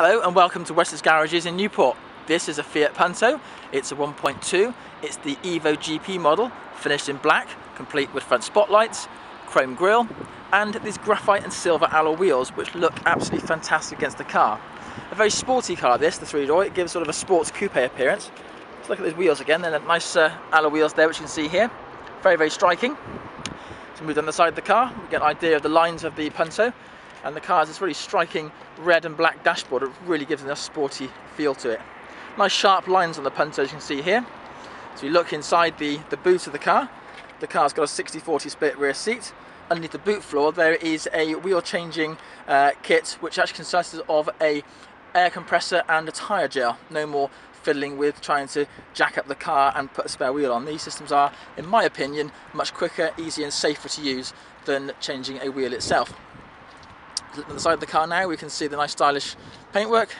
Hello and welcome to Wessex Garages in Newport. This is a Fiat Punto, it's a 1.2, it's the Evo GP model, finished in black, complete with front spotlights, chrome grille, and these graphite and silver alloy wheels which look absolutely fantastic against the car. A very sporty car this, the three-door, it gives sort of a sports coupe appearance. Let's look at those wheels again, they're nice uh, alloy wheels there which you can see here. Very, very striking. So move down the side of the car, we get an idea of the lines of the Punto and the car has this really striking red and black dashboard. It really gives a sporty feel to it. Nice sharp lines on the Punto as you can see here. So you look inside the, the boot of the car. The car's got a 60-40 split rear seat. Underneath the boot floor there is a wheel changing uh, kit which actually consists of a air compressor and a tyre gel. No more fiddling with trying to jack up the car and put a spare wheel on. These systems are, in my opinion, much quicker, easier and safer to use than changing a wheel itself the side of the car now we can see the nice stylish paintwork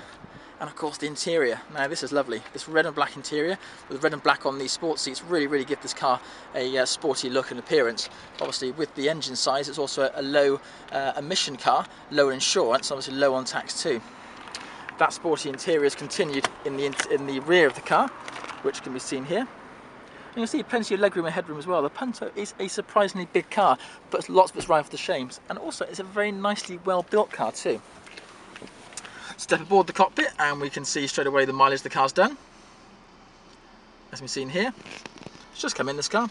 and of course the interior. Now this is lovely, this red and black interior with red and black on these sports seats really really give this car a uh, sporty look and appearance. Obviously with the engine size it's also a, low uh, emission car, low insurance, obviously low on tax too. That sporty interior is continued in the, in the rear of the car which can be seen here you can see plenty of legroom and headroom as well. The Punto is a surprisingly big car, but lots of it's right for the shames. And also, it's a very nicely well-built car too. Step aboard the cockpit and we can see straight away the mileage the car's done. As we've seen here. It's just come in this car.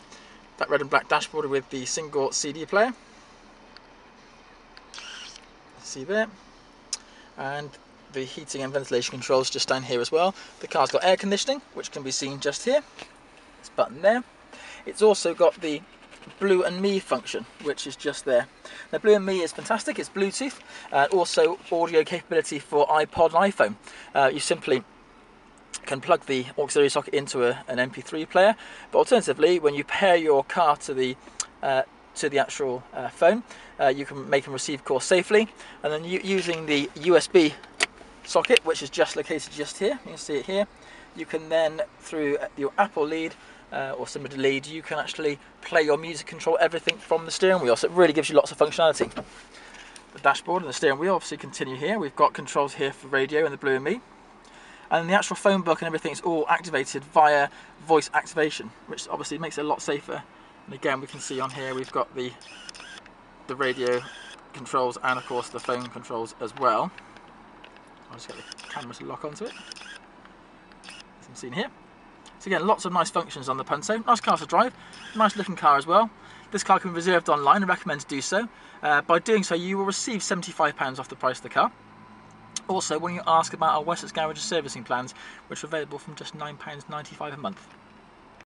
That red and black dashboard with the single CD player. See there. And the heating and ventilation controls just down here as well. The car's got air conditioning, which can be seen just here button there. It's also got the Blue and Me function, which is just there. Now Blue and Me is fantastic, it's Bluetooth, uh, also audio capability for iPod and iPhone. Uh, you simply can plug the auxiliary socket into a, an MP3 player, but alternatively, when you pair your car to the uh, to the actual uh, phone, uh, you can make and receive calls safely, and then using the USB socket, which is just located just here, you can see it here, you can then, through your Apple lead, uh, or similar to lead, you can actually play your music, control everything from the steering wheel. So it really gives you lots of functionality. The dashboard and the steering wheel obviously continue here. We've got controls here for radio and the Blue and Me. And the actual phone book and everything is all activated via voice activation, which obviously makes it a lot safer. And again, we can see on here we've got the the radio controls and of course the phone controls as well. I'll just get the camera to lock onto it. As I'm seeing here. So again, lots of nice functions on the Punto. Nice car to drive, nice looking car as well. This car can be reserved online and recommend to do so. Uh, by doing so, you will receive £75 off the price of the car. Also, when you ask about our Wessex Garage servicing plans, which are available from just £9.95 a month.